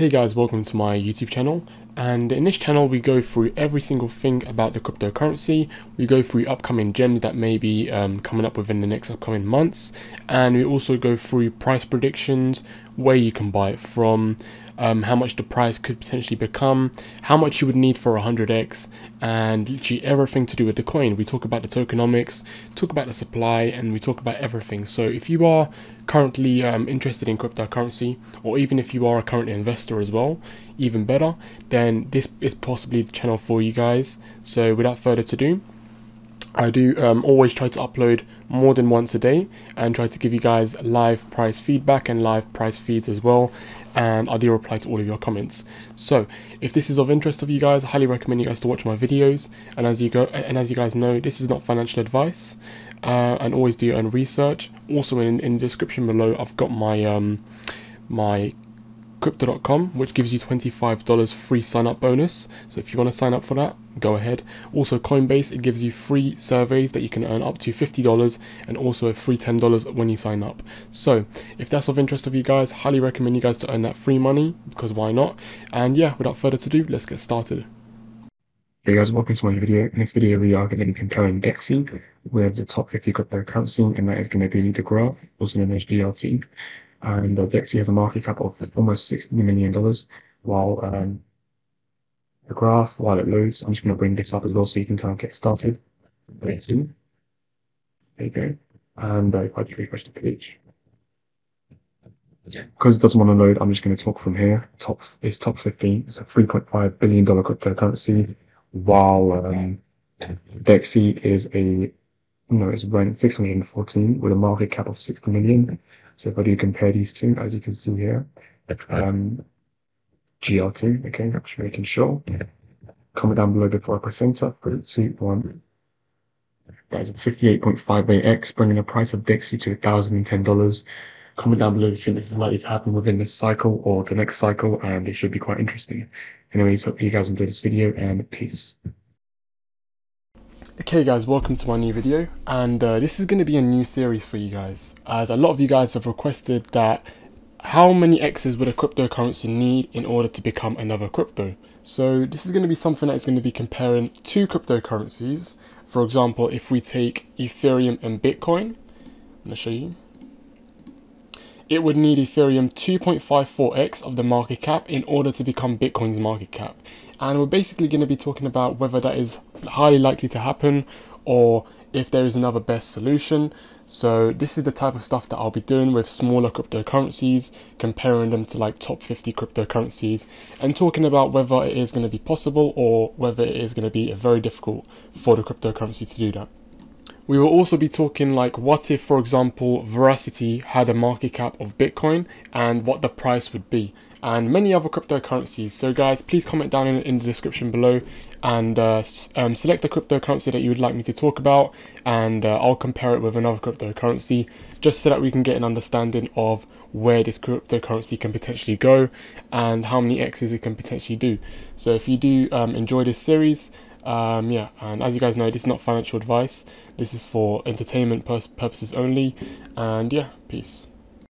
Okay guys, welcome to my YouTube channel. And in this channel we go through every single thing about the cryptocurrency, we go through upcoming gems that may be um, coming up within the next upcoming months. And we also go through price predictions, where you can buy it from, um, how much the price could potentially become, how much you would need for 100x, and literally everything to do with the coin. We talk about the tokenomics, talk about the supply, and we talk about everything. So if you are currently um, interested in cryptocurrency, or even if you are a current investor as well, even better, then this is possibly the channel for you guys. So without further ado, I do um, always try to upload more than once a day and try to give you guys live price feedback and live price feeds as well and I do reply to all of your comments. So if this is of interest of you guys, I highly recommend you guys to watch my videos and as you go and as you guys know this is not financial advice uh, and always do your own research. Also in, in the description below I've got my um, my crypto.com which gives you $25 free sign up bonus. So if you want to sign up for that go ahead. Also coinbase it gives you free surveys that you can earn up to $50 and also a free $10 when you sign up. So if that's of interest of you guys highly recommend you guys to earn that free money because why not? And yeah without further ado let's get started. Hey guys, welcome to my video. In this video, we are going to be comparing DEXE with the top 50 cryptocurrency, and that is going to be the graph, also known as GRT and uh, has a market cap of almost $60 million, while um, the graph, while it loads, I'm just going to bring this up as well so you can kind of get started. There you go. And uh, if I just refresh the page. Because it doesn't want to load, I'm just going to talk from here. Top is top 15. It's a $3.5 billion cryptocurrency, while um, DEXE is a no, it's ranked 614 with a market cap of 60 million. So if I do compare these two, as you can see here, um, GRT, okay, I'm just making sure. Comment down below before I press enter. Three, two, one. That is a 58.58x, bringing the price of DEXE to $1,010. Comment down below if you think this is likely to happen within this cycle or the next cycle, and it should be quite interesting. Anyways, hope you guys enjoyed this video, and peace. Okay guys, welcome to my new video and uh, this is going to be a new series for you guys as a lot of you guys have requested that how many X's would a cryptocurrency need in order to become another crypto. So this is going to be something that's going to be comparing two cryptocurrencies. For example, if we take Ethereum and Bitcoin, I'm going to show you. It would need Ethereum 2.54x of the market cap in order to become Bitcoin's market cap and we're basically going to be talking about whether that is highly likely to happen or if there is another best solution. So this is the type of stuff that I'll be doing with smaller cryptocurrencies, comparing them to like top 50 cryptocurrencies and talking about whether it is going to be possible or whether it is going to be a very difficult for the cryptocurrency to do that. We will also be talking like what if, for example, Verasity had a market cap of Bitcoin and what the price would be and many other cryptocurrencies. So guys, please comment down in, in the description below and uh, um, select the cryptocurrency that you would like me to talk about and uh, I'll compare it with another cryptocurrency just so that we can get an understanding of where this cryptocurrency can potentially go and how many X's it can potentially do. So if you do um, enjoy this series, um, yeah, and as you guys know, this is not financial advice. This is for entertainment purposes only. And yeah, peace.